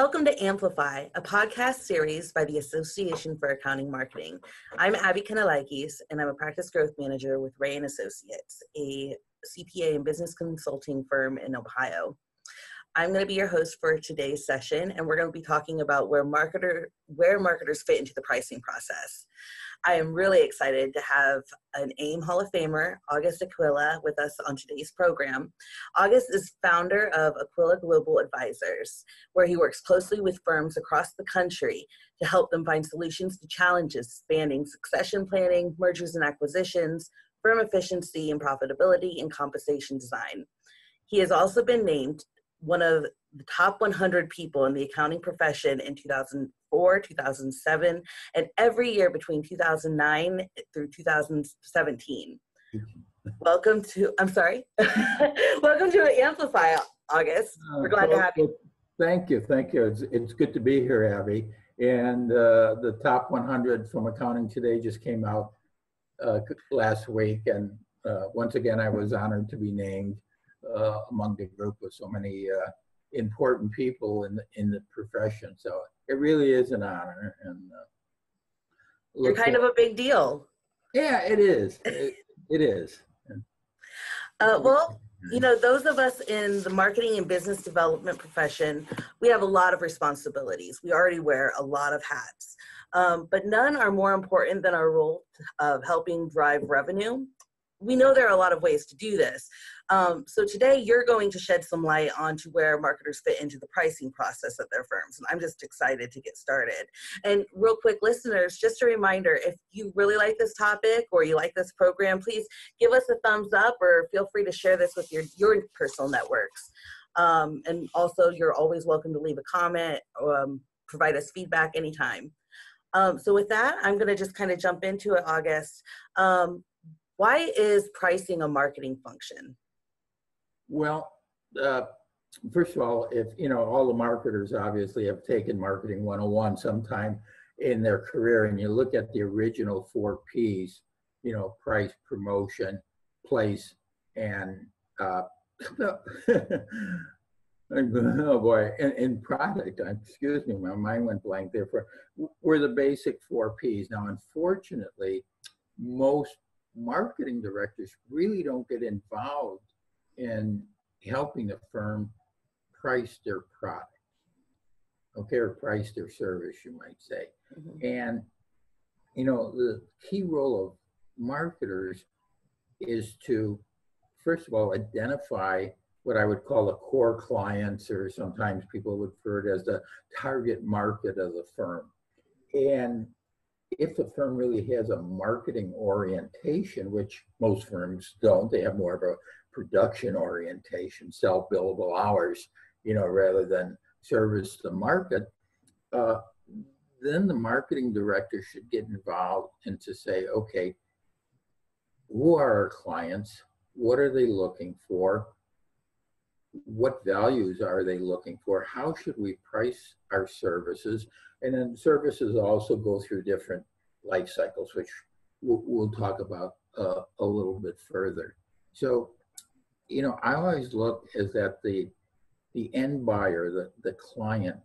Welcome to Amplify, a podcast series by the Association for Accounting Marketing. I'm Abbey Kanellakis, and I'm a practice growth manager with Rea and Associates, a CPA and business consulting firm in Ohio. I'm going to be your host for today's session, and we're going to be talking about where marketer where marketers fit into the pricing process. I am really excited to have an AIM Hall of Famer, August Aquila, with us on today's program. August is founder of Aquila Global Advisors, where he works closely with firms across the country to help them find solutions to challenges spanning succession planning, mergers and acquisitions, firm efficiency and profitability, and compensation design. He has also been named one of the top 100 people in the accounting profession in 2004, 2007, and every year between 2009 through 2017. Welcome to, I'm sorry, welcome to Amplify, August. Uh, We're glad to have you. Thank you, thank you. It's, it's good to be here, Abbey. And uh, the top 100 from Accounting Today just came out uh, last week. And uh, once again, I was honored to be named uh, among the group of so many uh, important people in the, in the profession. So it really is an honor. And uh, you're kind of a big deal. Yeah, it is. it, it is. Uh, well, you know, those of us in the marketing and business development profession, we have a lot of responsibilities. We already wear a lot of hats, um, but none are more important than our role of helping drive revenue we know there are a lot of ways to do this. Um, so today you're going to shed some light onto where marketers fit into the pricing process at their firms. And I'm just excited to get started. And real quick, listeners, just a reminder, if you really like this topic or you like this program, please give us a thumbs up or feel free to share this with your, your personal networks. Um, and also you're always welcome to leave a comment, um, provide us feedback anytime. Um, so with that, I'm going to just kind of jump into it, August. Um, why is pricing a marketing function? Well, uh, first of all, if you know, all the marketers obviously have taken marketing 101 sometime in their career, and you look at the original four P's, you know, price, promotion, place, and uh, oh boy, and, and product, excuse me, my mind went blank there for, were the basic four P's. Now, unfortunately, most marketing directors really don't get involved in helping the firm price their product, okay, or price their service, you might say. Mm-hmm. And, you know, the key role of marketers is to, first of all, identify what I would call the core clients, or sometimes people would refer it as the target market of the firm. And if the firm really has a marketing orientation, which most firms don't, they have more of a production orientation, sell billable hours, you know, rather than service the market, uh, then the marketing director should get involved and to say, okay, who are our clients? What are they looking for? What values are they looking for? How should we price our services? And then services also go through different life cycles, which we'll, we'll talk about uh, a little bit further. So, you know, I always look as that the the end buyer, the, the client,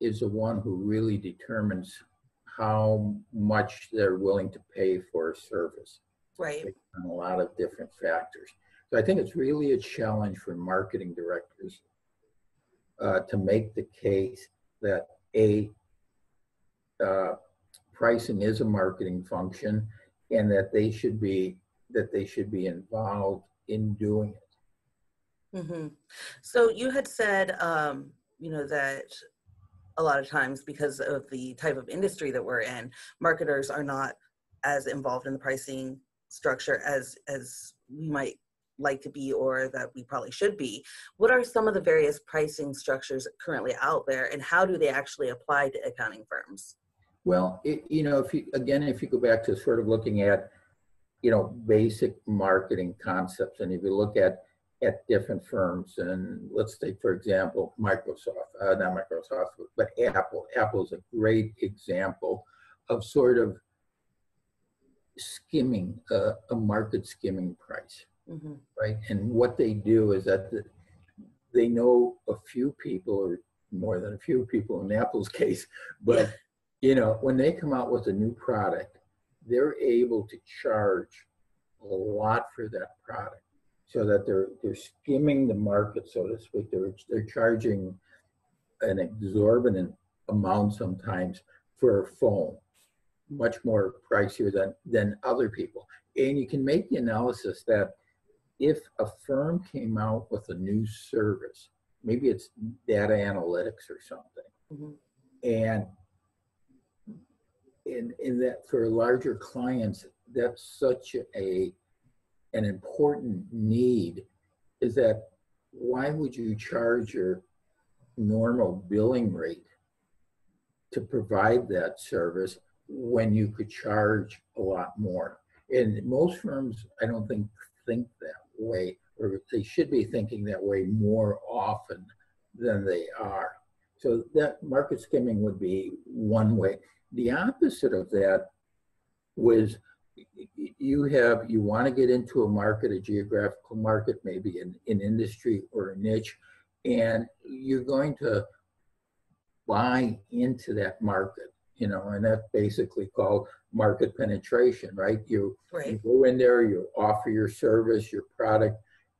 is the one who really determines how much they're willing to pay for a service. Right. On a lot of different factors. So I think it's really a challenge for marketing directors uh, to make the case that a uh, pricing is a marketing function and that they should be that they should be involved in doing it. Mm-hmm. So you had said, um, you know, that a lot of times because of the type of industry that we're in, marketers are not as involved in the pricing structure as as we might like to be or that we probably should be. What are some of the various pricing structures currently out there and how do they actually apply to accounting firms? Well, it, you know, if you again, if you go back to sort of looking at, you know, basic marketing concepts, and if you look at at different firms, and let's take for example Microsoft, uh, not Microsoft, but Apple. Apple is a great example of sort of skimming uh, a market skimming price, mm-hmm. right? And what they do is that the, they know a few people or more than a few people in Apple's case, but you know, when they come out with a new product, they're able to charge a lot for that product so that they're they're skimming the market, so to speak. They're they're charging an exorbitant amount sometimes for a phone, much more pricier than than other people. And you can make the analysis that if a firm came out with a new service, maybe it's data analytics or something, Mhm. and in, in that for larger clients, that's such a an important need is that why would you charge your normal billing rate to provide that service when you could charge a lot more? And most firms, I don't think, think that way, or they should be thinking that way more often than they are. So that market skimming would be one way. The opposite of that was you have you want to get into a market, a geographical market, maybe an, an industry or a niche, and you're going to buy into that market, you know, and that's basically called market penetration, right? You, you go in there, you offer your service, your product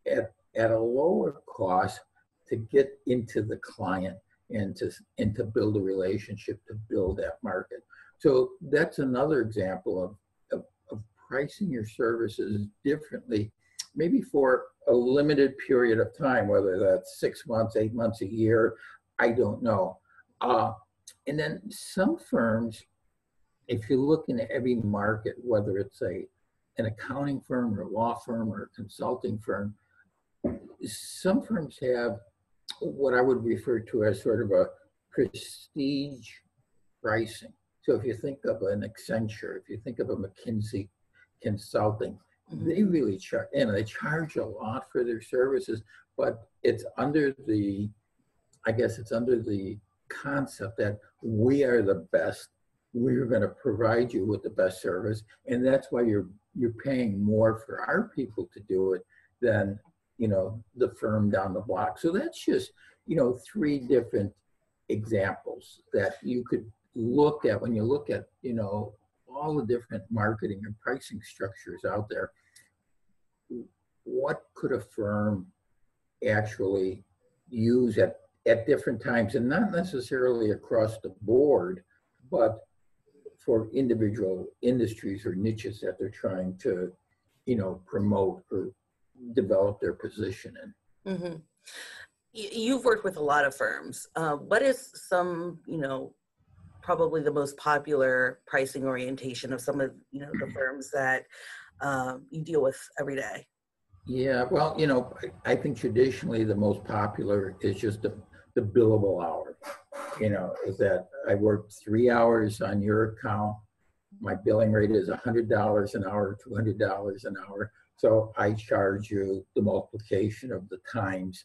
at, at a lower cost to get into the client and to, and to build a relationship to build that market. So that's another example of, of, of pricing your services differently, maybe for a limited period of time, whether that's six months, eight months, a year, I don't know. Uh, and then some firms, if you look in every market, whether it's a an accounting firm or a law firm or a consulting firm, some firms have what I would refer to as sort of a prestige pricing. So if you think of an Accenture, if you think of a McKinsey consulting, Mhm. they really charge, and they charge a lot for their services, but it's under the, I guess it's under the concept that we are the best. We're going to provide you with the best service, and that's why you're you're paying more for our people to do it than you know the firm down the block. So that's just you know three different examples that you could look at when you look at you know all the different marketing and pricing structures out there what could a firm actually use at, at different times and not necessarily across the board, but for individual industries or niches that they're trying to, you know, promote or develop their position in. hmm You've worked with a lot of firms. Uh, what is some, you know, probably the most popular pricing orientation of some of, you know, the firms that um, you deal with every day? Yeah, well, you know, I, I think traditionally the most popular is just the, the billable hour. You know, is that I work three hours on your account. My billing rate is hundred dollars an hour, two hundred dollars an hour. So I charge you the multiplication of the times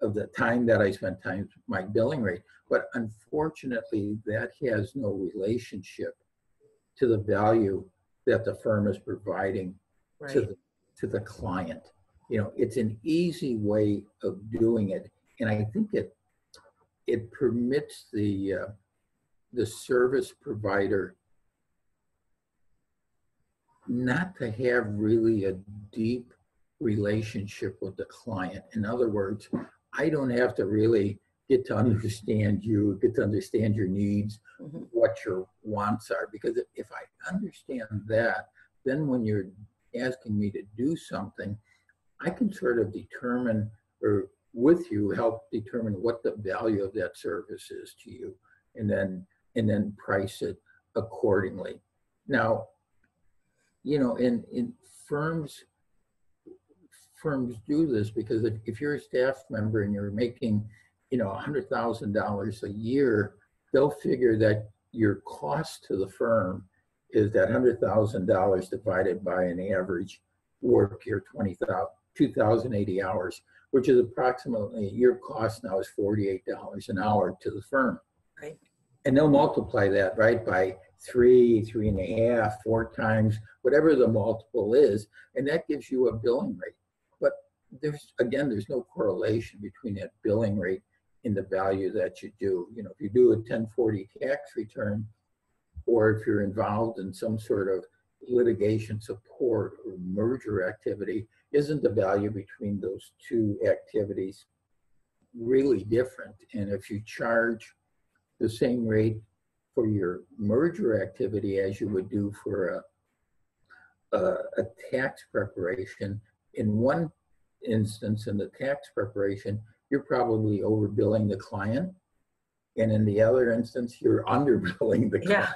of the time that I spent times my billing rate. But unfortunately, that has no relationship to the value that the firm is providing to the, to the client. You know, it's an easy way of doing it, and I think it it permits the uh, the service provider not to have really a deep relationship with the client. In other words, I don't have to really get to understand you, get to understand your needs, Mhm. what your wants are, because if I understand that, then when you're asking me to do something, I can sort of determine or with you help determine what the value of that service is to you and then and then price it accordingly. Now, you know, in in firms firms do this because if, if you're a staff member and you're making, you know, hundred thousand dollars a year, they'll figure that your cost to the firm is that hundred thousand dollars divided by an average work year, 20,000, 2,080 hours, which is approximately, your cost now is $48 an hour to the firm. Right. And they'll multiply that, right, by three, three and a half, four times, whatever the multiple is, and that gives you a billing rate. But there's, again, there's no correlation between that billing rate and the value that you do. You know, if you do a 1040 tax return, or if you're involved in some sort of litigation support or merger activity, isn't the value between those two activities really different? And if you charge the same rate for your merger activity as you would do for a, a, a tax preparation, in one instance, in the tax preparation, you're probably overbilling the client. And in the other instance, you're underbilling the client. Yeah.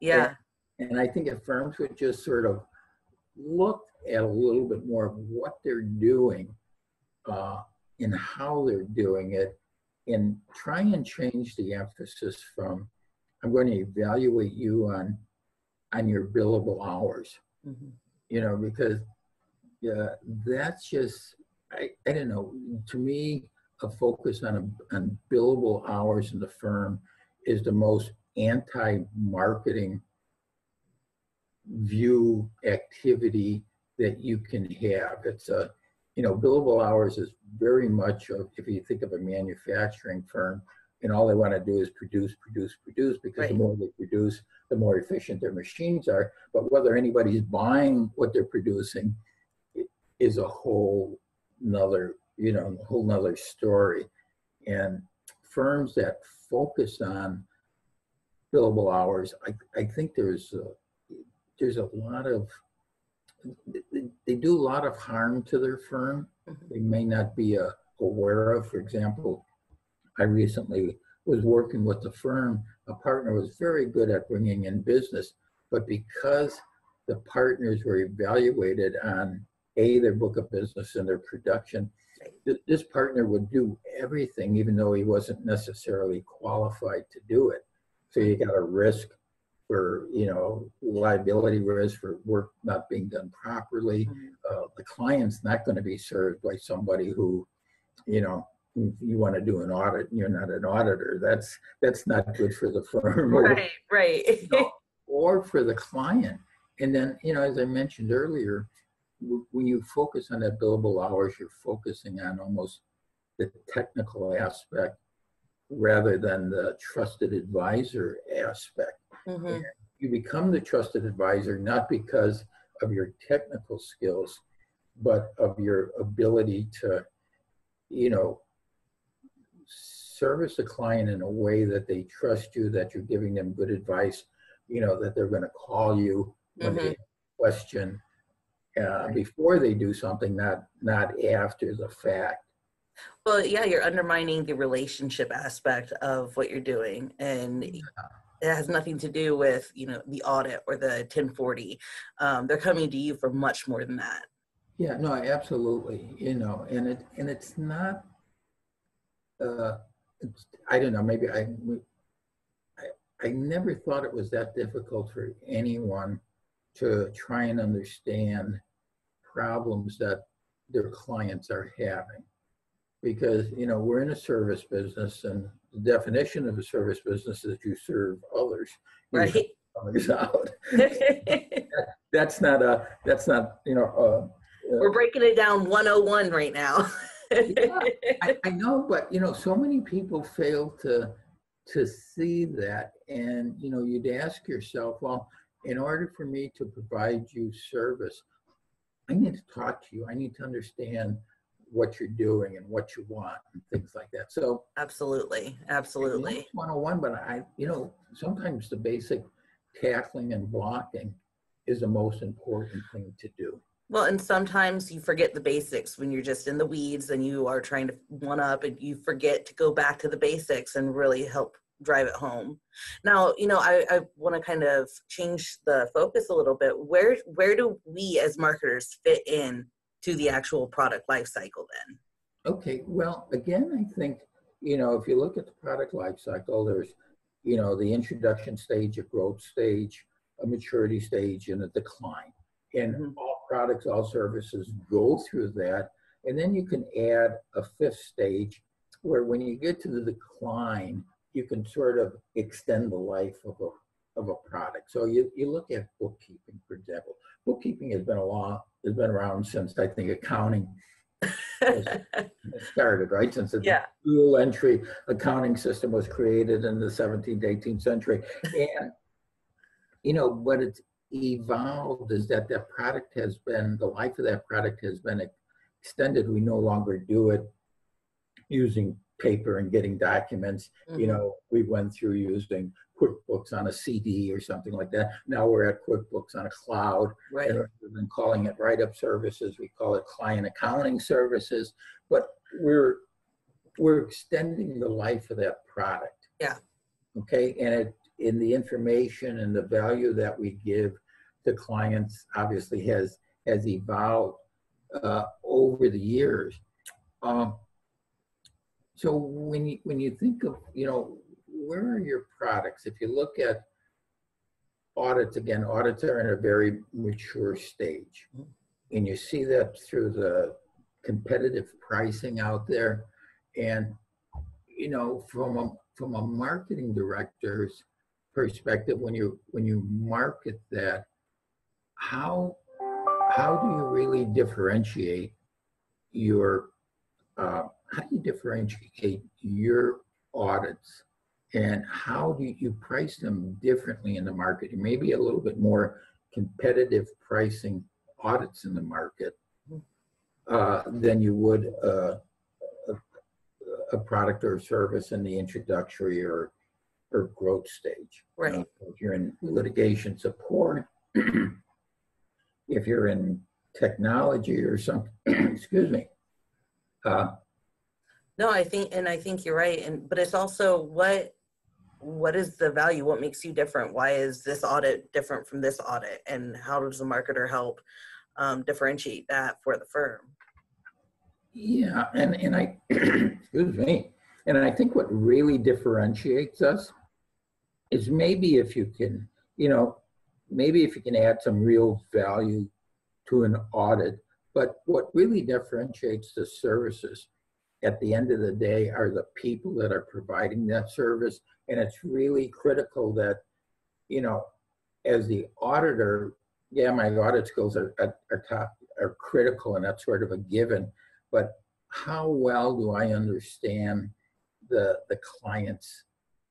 Yeah. And I think if firms would just sort of look at a little bit more of what they're doing uh, and how they're doing it, and try and change the emphasis from I'm going to evaluate you on on your billable hours. Mm-hmm. You know, because yeah, that's just I, I don't know. To me, a focus on a, on billable hours in the firm is the most anti-marketing view activity that you can have. It's a, you know, billable hours is very much of, if you think of a manufacturing firm, and all they want to do is produce, produce, produce, because right. the more they produce, the more efficient their machines are. But whether anybody's buying what they're producing is a whole nother, you know, a whole nother story. And firms that focus on billable hours, I, I think there's a, there's a lot of they, they do a lot of harm to their firm. Mm-hmm. They may not be uh, aware of. For example, I recently was working with a firm. A partner was very good at bringing in business, but because the partners were evaluated on a their book of business and their production, this partner would do everything, even though he wasn't necessarily qualified to do it. So you got a risk for you know liability risk for work not being done properly. Mm-hmm. Uh, the client's not going to be served by somebody who, you know, you want to do an audit and you're not an auditor. That's that's not good for the firm. Right, or, right. you know, or for the client. And then you know, as I mentioned earlier, when you focus on that billable hours, you're focusing on almost the technical aspect rather than the trusted advisor aspect. Mm-hmm. You become the trusted advisor not because of your technical skills, but of your ability to, you know, service the client in a way that they trust you, that you're giving them good advice, you know, that they're going to call you when mm-hmm. they question uh, before they do something, not not after the fact. Well, yeah, you're undermining the relationship aspect of what you're doing, and yeah. It has nothing to do with you know the audit or the 1040. Um, they're coming to you for much more than that. Yeah, no, absolutely. You know, and it and it's not. Uh, it's, I don't know. Maybe I, I I never thought it was that difficult for anyone to try and understand problems that their clients are having because you know we're in a service business and the definition of a service business is you serve others. Right. others out. That's not a that's not you know uh, uh, we're breaking it down 101 right now. Yeah, I, I know but you know so many people fail to to see that. And you know you'd ask yourself well in order for me to provide you service i need to talk to you. I need to understand what you're doing and what you want and things like that. So absolutely, absolutely. 101, but I, you know, sometimes the basic tackling and blocking is the most important thing to do. Well, and sometimes you forget the basics when you're just in the weeds and you are trying to one up and you forget to go back to the basics and really help drive it home. Now, you know, I, I want to kind of change the focus a little bit. Where where do we as marketers fit in to the actual product life cycle then? Okay, well, again, I think, you know, if you look at the product life cycle, there's, you know, the introduction stage, a growth stage, a maturity stage, and a decline. And mm-hmm. all products, all services go through that. And then you can add a fifth stage where when you get to the decline, you can sort of extend the life of a of a product. So you, you look at bookkeeping, for example. Bookkeeping has been a law has been around since I think accounting started, right? Since the Yeah. dual entry accounting system was created in the 17th, 18th century. And, you know, what it's evolved is that that product has been, the life of that product has been extended. We no longer do it using paper and getting documents. You Mhm. know, we went through using QuickBooks on a CD or something like that. Now we're at QuickBooks on a cloud. Right. And rather than calling it write-up services, we call it client accounting services. But we're, we're extending the life of that product. Yeah. Okay, and it, in the information and the value that we give to clients obviously has, has evolved uh, over the years. Um, so when you, when you think of, you know, where are your products? If you look at audits, again, audits are in a very mature stage. And you see that through the competitive pricing out there. And, you know, from a, from a marketing director's perspective, when you, when you market that, how, how do you really differentiate your, uh, how do you differentiate your audits and how do you price them differently in the market? Maybe a little bit more competitive pricing audits in the market uh, than you would uh, a, a product or service in the introductory or or growth stage. Right. if you're in litigation support, if you're in technology or something, excuse me. Uh, No, I think, and I think you're right. And, but it's also what, what is the value? What makes you different? Why is this audit different from this audit? And how does the marketer help um, differentiate that for the firm? Yeah, and, and I, excuse me, and I think what really differentiates us is maybe if you can, you know, maybe if you can add some real value to an audit, but what really differentiates the services at the end of the day are the people that are providing that service. And it's really critical that, you know, as the auditor, yeah, my audit skills are, are, are top, are critical and that's sort of a given but how well do I understand the the client's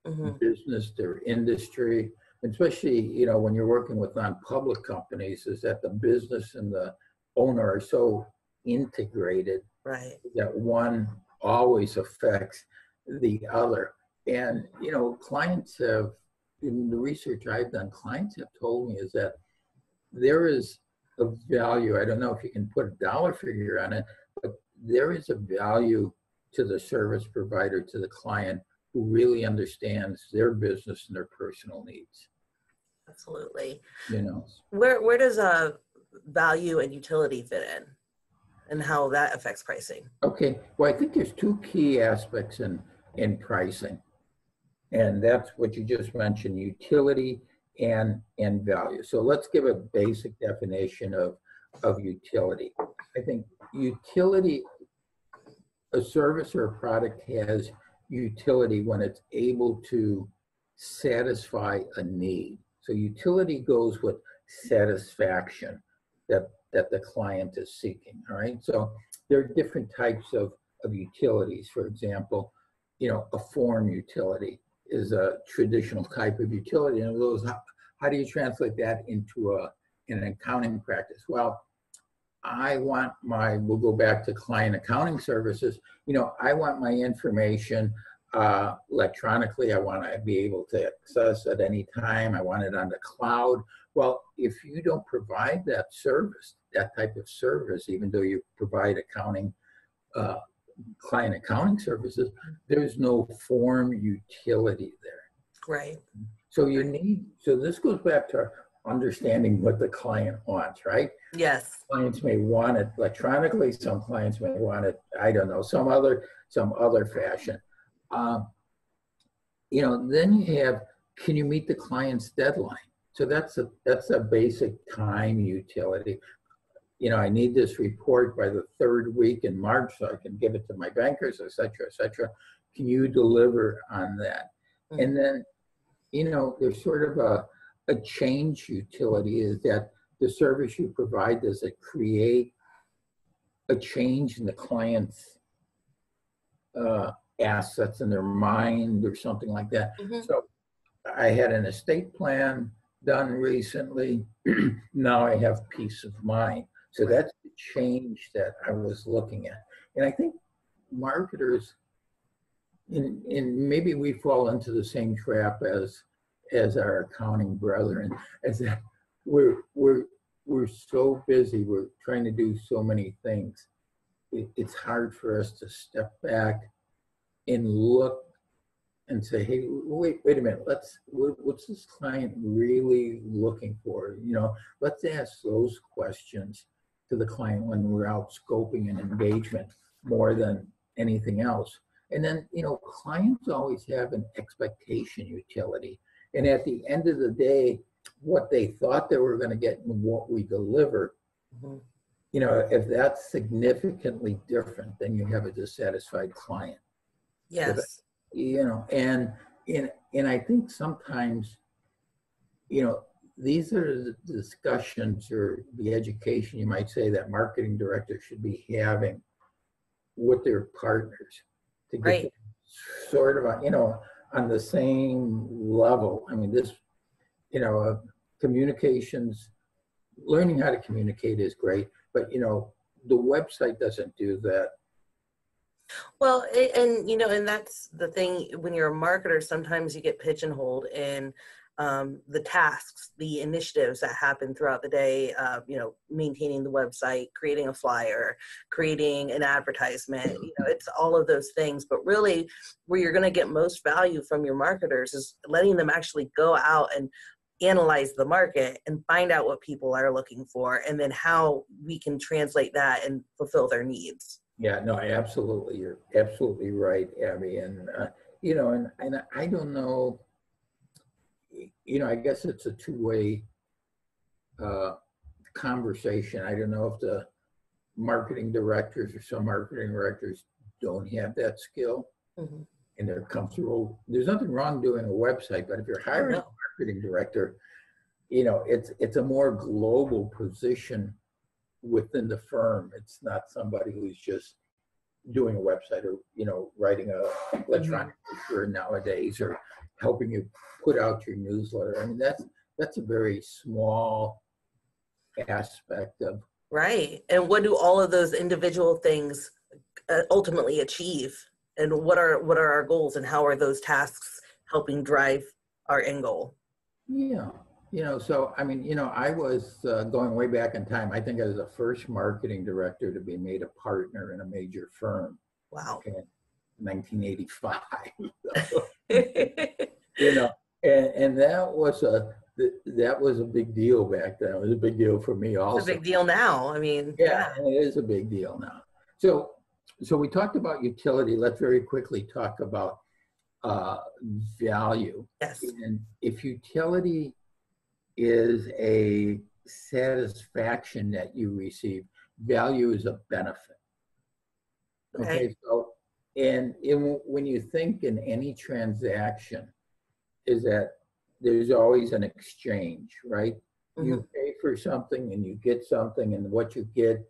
Mhm. business, their industry, especially you know when you're working with non-public companies, is that the business and the owner are so integrated Right. that one always affects the other. And you know, clients have in the research I've done, clients have told me is that there is a value. I don't know if you can put a dollar figure on it, but there is a value to the service provider, to the client who really understands their business and their personal needs. Absolutely. You know, Where, where does a value and utility fit in and how that affects pricing? Okay, well, I think there's two key aspects in, in pricing. And that's what you just mentioned, utility and, and value. So let's give a basic definition of, of utility. I think utility, a service or a product has utility when it's able to satisfy a need. So utility goes with satisfaction that, that the client is seeking, all right? So there are different types of, of utilities. For example, you know, a form utility is a traditional type of utility. And those, how, how do you translate that into a, an accounting practice? Well, I want my, we'll go back to client accounting services. You know, I want my information uh, electronically. I want to be able to access at any time. I want it on the cloud. Well, if you don't provide that service, that type of service, even though you provide accounting, uh, client accounting services, there's no form utility there. Right. So you need, so this goes back to understanding what the client wants, right? Yes. Clients may want it electronically, some clients may want it, I don't know, some other, some other fashion. Um, you know, then you have, can you meet the client's deadline? So that's a, that's a basic time utility. You know, I need this report by the third week in March so I can give it to my bankers, et cetera, et cetera. Can you deliver on that? And then, you know, there's sort of a, a change utility is that the service you provide, does it create a change in the client's uh, assets in their mind or something like that. Mhm. So I had an estate plan done recently. now I have peace of mind. So that's the change that I was looking at. And I think marketers, and, and maybe we fall into the same trap as as our accounting brethren, as that we're we're we're so busy, we're trying to do so many things. It, it's hard for us to step back and look and say, hey, wait, wait a minute, let's, what, what's this client really looking for? You know, let's ask those questions to the client when we're out scoping an engagement more than anything else. And then, you know, clients always have an expectation utility. And at the end of the day, what they thought they were going to get and what we deliver, Mhm. you know, if that's significantly different, then you have a dissatisfied client Yes. you know and and and i think sometimes you know these are the discussions or the education you might say that marketing directors should be having with their partners to get Right. sort of on, you know on the same level i mean this you know uh, communications learning how to communicate is great but you know the website doesn't do that Well, and you know, and that's the thing when you're a marketer, sometimes you get pigeonholed in um, the tasks, the initiatives that happen throughout the day. Uh, you know, maintaining the website, creating a flyer, creating an advertisement. You know, it's all of those things. But really, where you're going to get most value from your marketers is letting them actually go out and analyze the market and find out what people are looking for, and then how we can translate that and fulfill their needs. Yeah, no, I absolutely. You're absolutely right, Abbey. And, uh, you know, and, and I don't know, you know, I guess it's a two-way uh, conversation. I don't know if the marketing directors or some marketing directors don't have that skill Mhm. and they're comfortable. There's nothing wrong doing a website, but if you're hiring a marketing director, you know, it's, it's a more global position within the firm. It's not somebody who's just doing a website or, you know, writing a electronic brochure nowadays or helping you put out your newsletter. I mean, that's, that's a very small aspect of, Right. And what do all of those individual things uh, ultimately achieve? And what are what are our goals and how are those tasks helping drive our end goal? yeah, you know, so, I mean, you know, I was uh, going way back in time. I think I was the first marketing director to be made a partner in a major firm Wow. in 1985. you know, and, and that was a that was a big deal back then. It was a big deal for me also. It's a big deal now. I mean, Yeah, and it is a big deal now. So, so we talked about utility. Let's very quickly talk about uh, value. Yes. And if utility is a satisfaction that you receive, value is a benefit. Okay. Okay, so, and in, when you think in any transaction, is that there's always an exchange, right? You pay for something and you get something, and what you get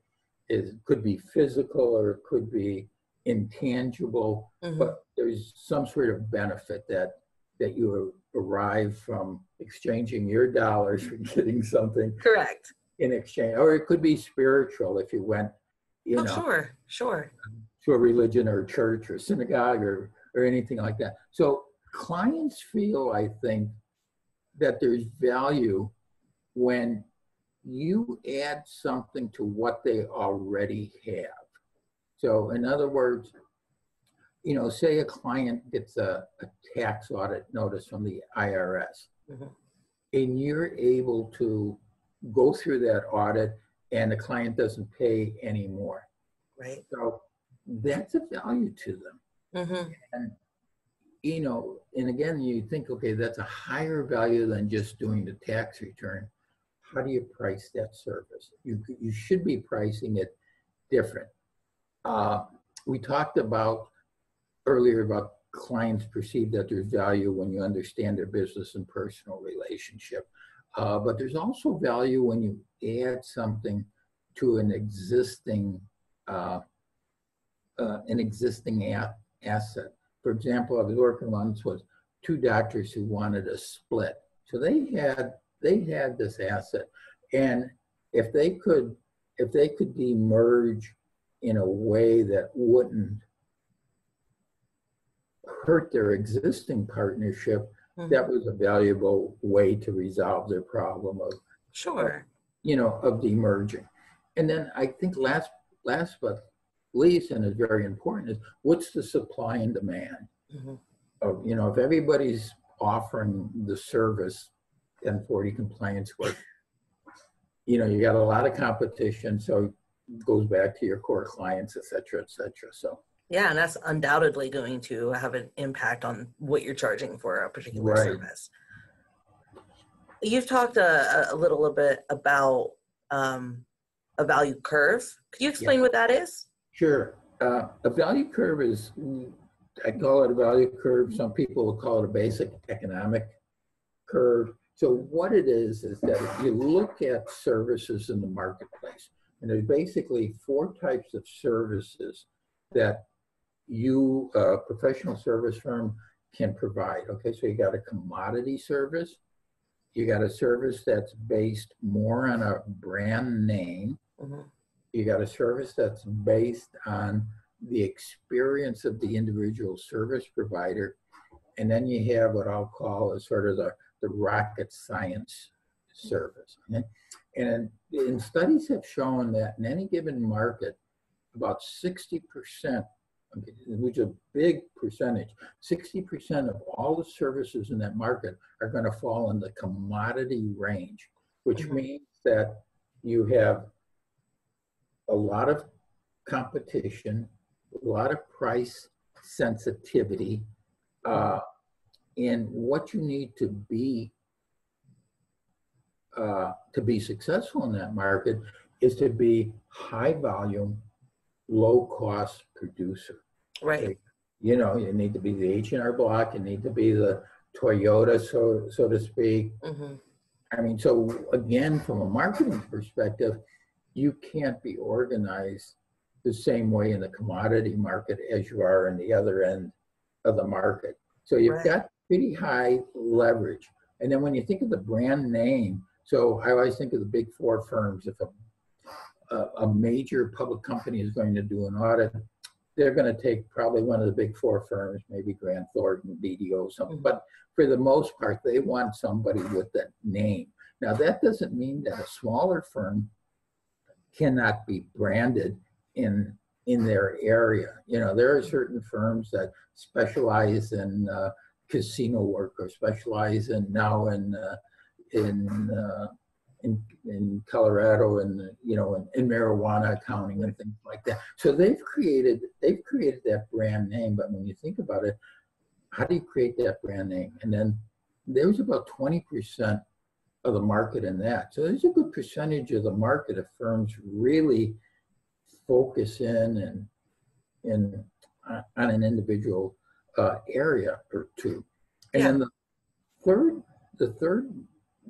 is could be physical or it could be intangible, Mhm. but there's some sort of benefit that that you arrive from exchanging your dollars for getting something Correct. in exchange, or it could be spiritual if you went, you Oh, know, sure. Sure. to a religion or a church or synagogue or or anything like that. So clients feel, I think, that there's value when you add something to what they already have. So in other words, you know, say a client gets a, a tax audit notice from the IRS Mhm. and you're able to go through that audit and the client doesn't pay anymore. Right. So that's a value to them. hmm And, you know, and again, you think, okay, that's a higher value than just doing the tax return. How do you price that service? You, you should be pricing it different. Uh, we talked about earlier about clients perceive that there's value when you understand their business and personal relationship. Uh, but there's also value when you add something to an existing uh, uh, an existing asset. For example, I was working once with two doctors who wanted a split. So they had they had this asset, and if they could if they could demerge in a way that wouldn't hurt their existing partnership, Mhm. that was a valuable way to resolve their problem of Sure. you know, of demerging. And then I think last, last but least, and is very important, is what's the supply and demand? Mhm. Of, you know, if everybody's offering the service and 40 compliance work, you know, you got a lot of competition, so it goes back to your core clients, et cetera, et cetera. So, Yeah, and that's undoubtedly going to have an impact on what you're charging for a particular Right. service. You've talked a, a little bit about um, a value curve. Could you explain what that is? Sure, uh, a value curve is, I call it a value curve. Some people will call it a basic economic curve. So what it is, is that if you look at services in the marketplace, and there's basically four types of services that you, a professional service firm, can provide. Okay, so you got a commodity service, you got a service that's based more on a brand name, Mhm. You got a service that's based on the experience of the individual service provider. And then you have what I'll call as sort of the, the rocket science service. okay? And, and studies have shown that in any given market, about 60%, which is a big percentage, 60% of all the services in that market are going to fall in the commodity range, which Mhm. means that you have a lot of competition, a lot of price sensitivity, uh, and what you need to be uh, to be successful in that market is to be high volume, low cost producer. Right. You know, you need to be the H and R Block, you need to be the Toyota, so so to speak, hmm I mean, so again, from a marketing perspective, you can't be organized the same way in the commodity market as you are in the other end of the market. So you've Right. got pretty high leverage. And then when you think of the brand name, so I always think of the big four firms. If a, a, a major public company is going to do an audit, they're going to take probably one of the big four firms, maybe Grant Thornton, BDO, something. Mhm. But for the most part, they want somebody with that name. Now, that doesn't mean that a smaller firm cannot be branded in in their area. You know, there are certain firms that specialize in uh, casino work or specialize in now in uh, in, uh, in in Colorado and you know in, in marijuana accounting and things like that. So they've created they've created that brand name. But when you think about it, how do you create that brand name? And then there's about 20% of the market in that. So there's a good percentage of the market if firms really focus in and in on on an individual uh, area or two. And then the third, the third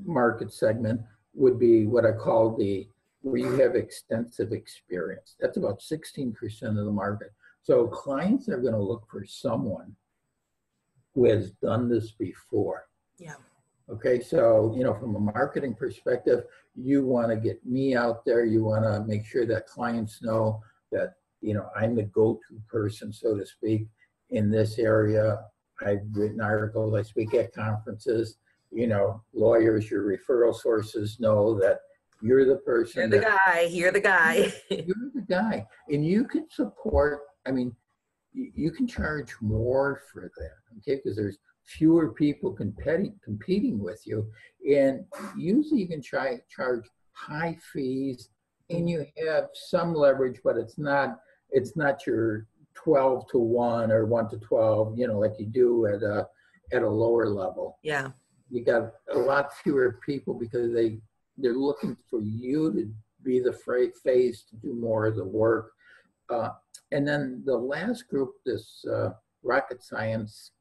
market segment would be what I call the where you have extensive experience. That's about 16% of the market. So clients are going to look for someone who has done this before. Yeah. Okay, so you know, from a marketing perspective, you want to get me out there. You want to make sure that clients know that you know I'm the go-to person, so to speak, in this area. I've written articles. I speak at conferences. You know, lawyers, your referral sources know that you're the person. You're the that- guy. You're the guy. you're the guy and you can support i mean you, you can charge more for that okay because there's fewer people competing competing with you and usually you can try charge high fees and you have some leverage but it's not it's not your 12 to 1 or 1 to 12 you know like you do at a at a lower level yeah. you got a lot fewer people because they they're looking for you to be the face to do more of the work. Uh, and then the last group, this uh, rocket science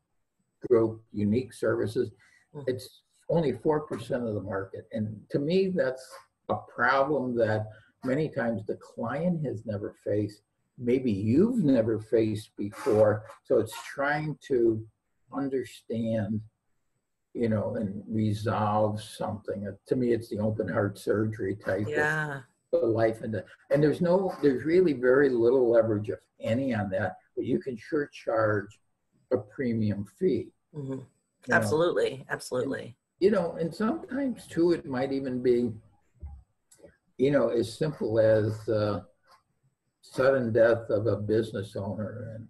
group, unique services, Mhm. it's only 4% of the market. And to me, that's a problem that many times the client has never faced maybe you've never faced before. So it's trying to understand, you know, and resolve something. To me, it's the open heart surgery type of Yeah. the life and the, and there's no, there's really very little leverage if any on that, but you can sure charge a premium fee. Mhm. you know. Absolutely. Absolutely. You know, and sometimes too, it might even be, you know, as simple as uh, sudden death of a business owner and,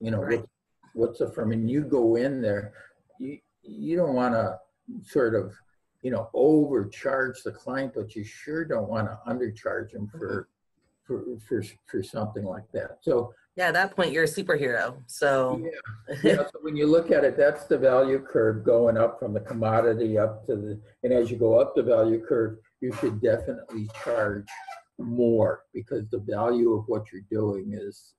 you know, Right. what, what's the firm, and you go in there, you, you don't want to sort of, you know, overcharge the client, but you sure don't want to undercharge them for, for, for, for something like that. So, Yeah. At that point, you're a superhero. So, yeah, yeah, so when you look at it, that's the value curve going up from the commodity up to the, and as you go up the value curve, you should definitely charge more because the value of what you're doing is,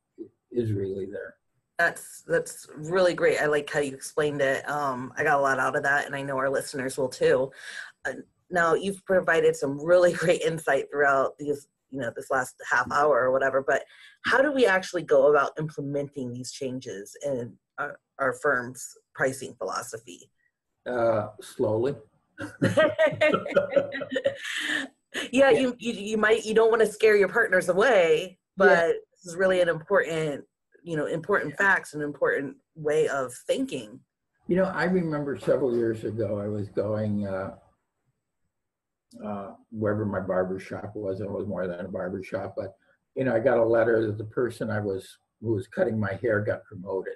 is really there. That's that's really great. I like how you explained it. Um, I got a lot out of that, and I know our listeners will too. Uh, now, you've provided some really great insight throughout these, you know, this last half hour or whatever. But how do we actually go about implementing these changes in our, our firm's pricing philosophy? Uh, slowly. yeah, you, you you might you don't want to scare your partners away, but Yeah. this is really an important, you know, important facts, an important way of thinking. You know, I remember several years ago, I was going uh, uh, wherever my barber shop was. and It was more than a barber shop, but you know, I got a letter that the person I was who was cutting my hair got promoted,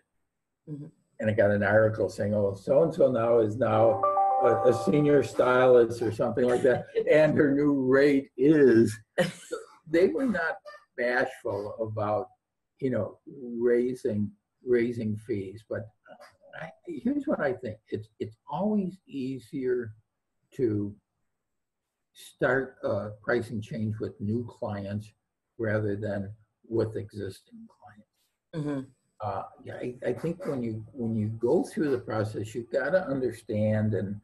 Mhm. and I got an article saying, "Oh, so and so now is now a, a senior stylist or something like that, and her new rate is." So they were not bashful about, you know, raising raising fees, but I, here's what I think. It's it's always easier to start a pricing change with new clients rather than with existing clients. hmm Uh, yeah, I, I think when you when you go through the process, you've got to understand and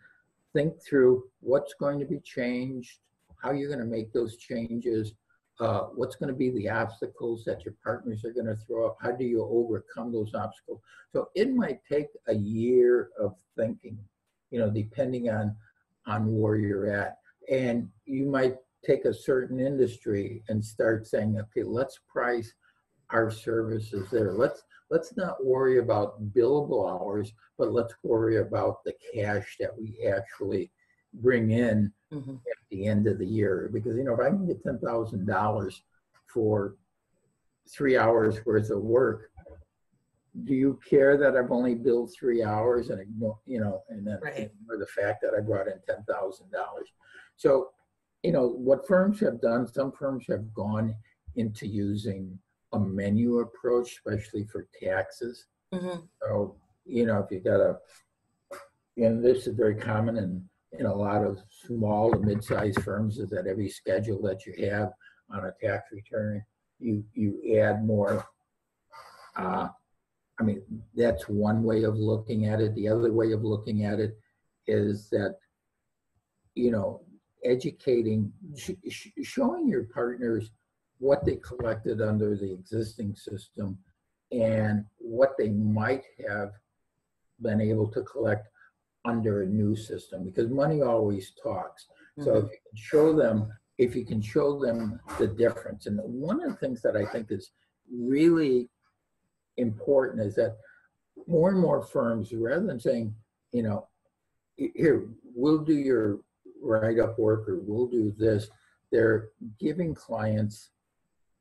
think through what's going to be changed, how you're going to make those changes, uh, what's going to be the obstacles that your partners are going to throw up, how do you overcome those obstacles. So it might take a year of thinking, you know, depending on on where you're at, and you might take a certain industry and start saying, okay, let's price our services there. Let's let's not worry about billable hours, but let's worry about the cash that we actually bring in hmm at the end of the year. Because you know, if I can get ten thousand dollars for three hours worth of work, do you care that I've only billed three hours and ignore, you know, and then Right. ignore the fact that I brought in ten thousand dollars? So, you know, what firms have done, some firms have gone into using a menu approach, especially for taxes. hmm So, you know, if you got a, and this is very common in, in a lot of small to mid-sized firms is that every schedule that you have on a tax return, you, you add more. Uh, I mean, that's one way of looking at it. The other way of looking at it is that, you know, educating, hmm. sh- sh- showing your partners what they collected under the existing system and what they might have been able to collect under a new system because money always talks. So hmm. if you can show them, if you can show them the difference, and one of the things that I think is really important is that more and more firms, rather than saying, you know, here, we'll do your write-up work or we'll do this, they're giving clients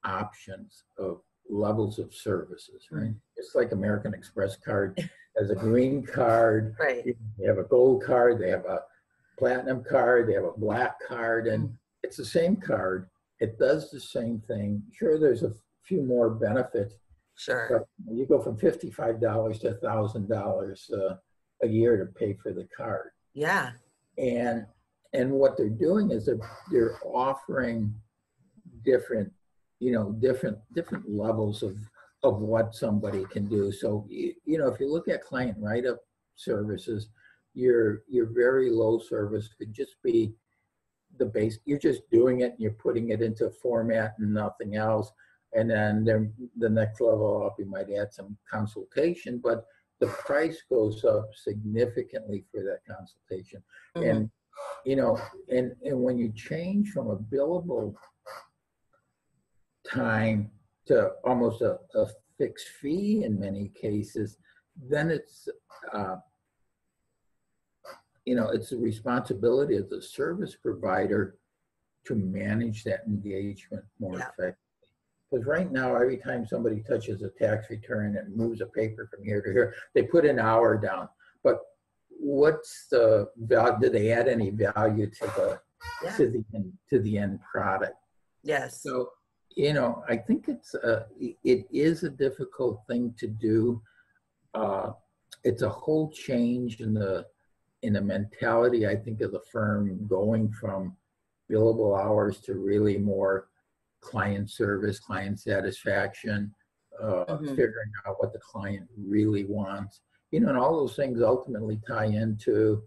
options of levels of services, right? It's like American Express card has a green card, Right. they have a gold card, they have a platinum card, they have a black card, and it's the same card. It does the same thing. Sure, there's a few more benefits, Sure. you go from fifty-five dollars to thousand dollars uh, a year to pay for the card. Yeah. And and what they're doing is they're they're offering different, you know, different different levels of of what somebody can do. So you, you know, if you look at client write-up services, your your very low service could just be the base. You're just doing it and you're putting it into format and nothing else. And then there, the next level up, you might add some consultation, but the price goes up significantly for that consultation. Mhm. And, you know, and, and when you change from a billable time to almost a, a fixed fee in many cases, then it's, uh, you know, it's the responsibility of the service provider to manage that engagement more Yeah. effectively. Because right now, every time somebody touches a tax return and moves a paper from here to here, they put an hour down. But what's the value? Do they add any value to the Yeah. to the end, to the end product? Yes. So, you know, I think it's a, it is a difficult thing to do. Uh, it's a whole change in the in the mentality, I think, of the firm going from billable hours to really more client service, client satisfaction, uh, Mhm. figuring out what the client really wants. You know, and all those things ultimately tie into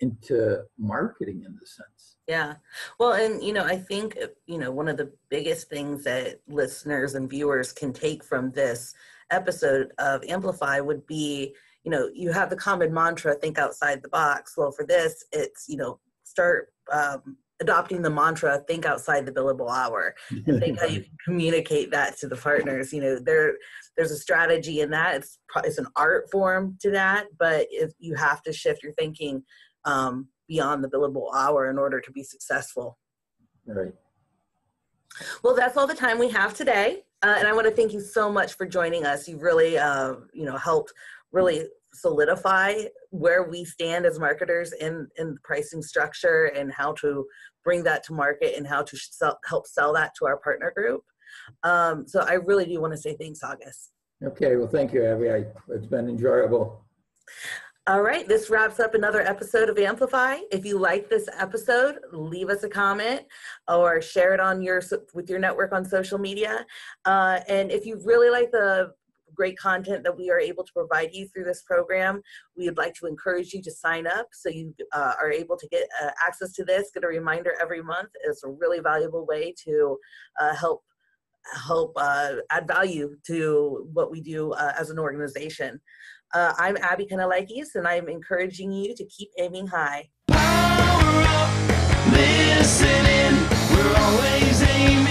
into marketing in the sense. Yeah. Well, and you know, I think you know one of the biggest things that listeners and viewers can take from this episode of Amplify would be, you know, you have the common mantra think outside the box. Well, for this, it's, you know, start um, adopting the mantra think outside the billable hour and think how you can communicate that to the partners you know there there's a strategy in that it's it's an art form to that but if you have to shift your thinking um, beyond the billable hour in order to be successful Right. well that's all the time we have today uh, and i want to thank you so much for joining us you really uh, you know helped really solidify where we stand as marketers in in the pricing structure and how to bring that to market and how to sell, help sell that to our partner group um, so i really do want to say thanks august Okay, well, thank you, Abbey. I, it's been enjoyable. All right, this wraps up another episode of Amplify. If you like this episode, leave us a comment or share it on your with your network on social media. Uh, and if you really like the great content that we are able to provide you through this program, we would like to encourage you to sign up so you uh, are able to get uh, access to this. Get a reminder every month. It's a really valuable way to uh, help help uh, add value to what we do uh, as an organization. Uh, I'm Abbey Kanellakis, and I'm encouraging you to keep aiming high. Listening. We're always aiming